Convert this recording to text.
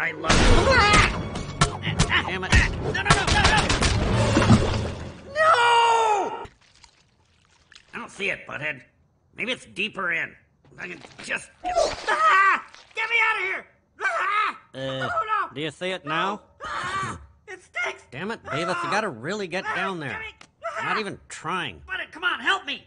I love you. Damn it. No, no, no, no, no! No! I don't see it, Butthead. Maybe it's deeper in. I can just. Ah! Get me out of here! Ah! Uh, oh, no! do you see it now? Ah! It stinks! Damn it, Beavis, you gotta really get ah! down there. Get me- Not even trying. Butthead, come on, help me!